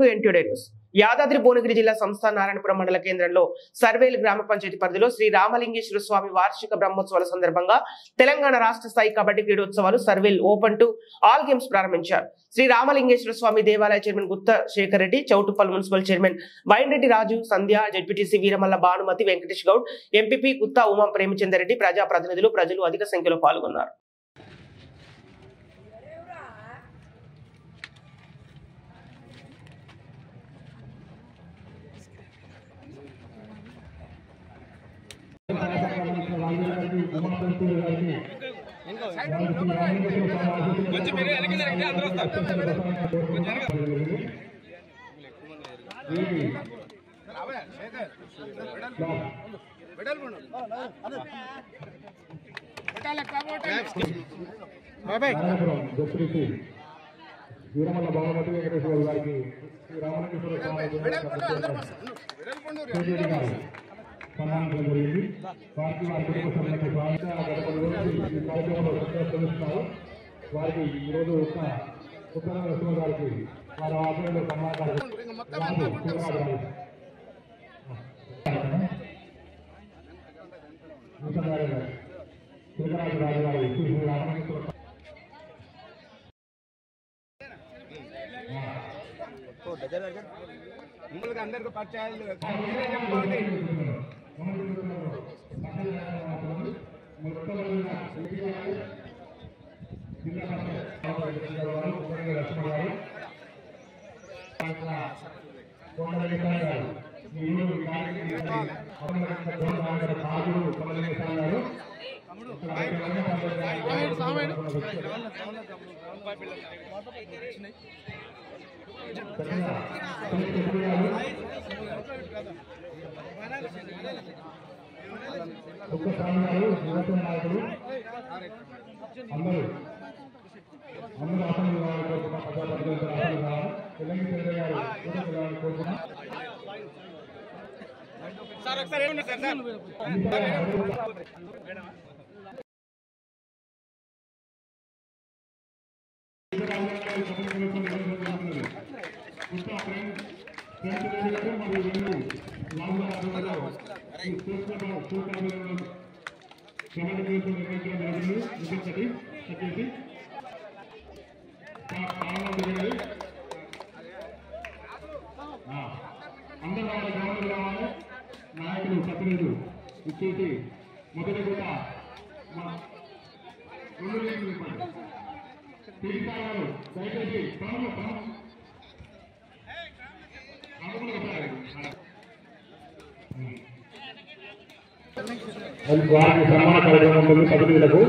To ఎన్టీడే news Yadadri Bhuvanagiri జిల్లా సంస్థ నారాయణపురం మండల కేంద్రంలో సర్వేలు గ్రామ పంచాయతీ పరిధిలో శ్రీ రామలింగేశ్వర స్వామి వార్షిక బ్రహ్మోత్సవాల సందర్భంగా తెలంగాణ రాష్ట్ర స్థాయి kabaddi క్రీడోత్సవాలు Sarvel open to all games ప్రారంభించారు. శ్రీ రామలింగేశ్వర స్వామి దేవాలయ chairman Gutta Shekar Reddy Choutuppal municipal chairman Vainreddy Raju Sandhya ZPTC Veeramalla Bhanumathi Venkatesh Goud MPP Gutta Uma Premachander Reddy ప్రజాప్రతినిధులు ప్రజలు అధిక సంఖ్యలో పాల్గొన్నారు. కొంచెం మీరు వెనక్కి జరిగితే అందరూ వస్తారు నారాయణపురం డిప్యూటీ వీరమల్ల భవనమతి వెంకటేశ్వర గారికి శ్రీ రామలింగేశ్వర స్వామి గారు సన్మానించడం జరిగింది వారికి వారి కుటుంబ సభ్యులకు స్వాగత గత పది రోజులు ఈ కార్యక్రమంలో శ్రమిస్తున్నారు వారికి ఈరోజు ఒక ఉత్తర నరసింహ గారికి వారి ఆధ్వర్యంలో సన్మానాలు రాజు, శివరాజు రాజు. ముసలివారి గారు, శివరాజు రాజు గారు శ్రీ రామలింగేశ్వర మిమ్మల్ని అందరికీ పరిచయాలు స్వామి గారు యువత నాయకులు అందరూ అందరూ అసలు కావాలని కోరుకున్నాం ప్రజాప్రతినిధులు అసలు కావాలి తెలంగాణ చంద్ర గారు కూడా కావాలని కోరుకున్నాం సార్ ఒకసారి ఏమన్నా సార్ సార్ అందరూ వాళ్ళ గ్రామంలో రావాలి నాయకులు ప్రతినిధులు ఇచ్చేసి మొదటి కూడా రెండు లీటర్లు దయచేసి ప్రాణంలో ప్రాణం వారికి సన్మాన కార్యక్రమంలో ప్రతినిధులకు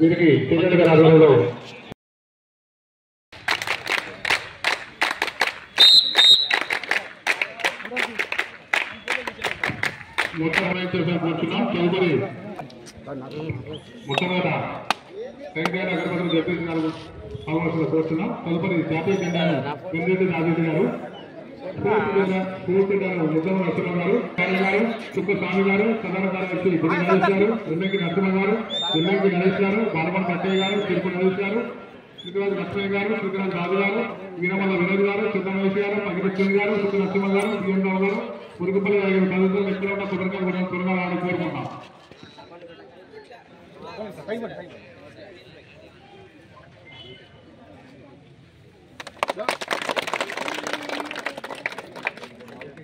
వీరికి కేంద్ర గారి ఆధ్వర్యంలో మొట్టమొదటి కూర్చున్నాం. తదుపరి మొట్టమొదట కోరుతున్నాం. తదుపరి జాతీయ జెండాను వెంకటరెడ్డి రాజేష్ గారు పూర్తి ముద్దమ నరసింహ గారు గారు చుక్క స్వామి గారు ప్రధాన కార్యదర్శి గుడి గణేష్ గారు నరసింహ గారు ఎమ్మెల్యే గణేష్ గారు బాలమణ కట్టయ్య గారు గణేష్ గారు శ్రీరాజు లక్ష్మయ్య గారు శ్రీరాజు రాజు గారు వీరమల్ల వినోద్ గారు సిద్ధమేష్ గారు గారు చుక్క నరసింహ గారు సీఎం రావు గారు మురుగుపల్లి గారు కలుగుతూ ఎక్కడ ఉన్న రాని కోరుకుంటాం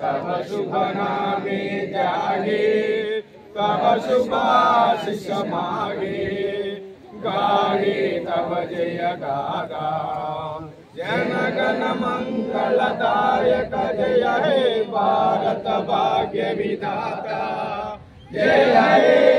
तव शुभना मे जागे तव सुभागे गागे तव जय दादा जनगन मङ्गलदायक हे भारत भाग्यविधाता। जय हे।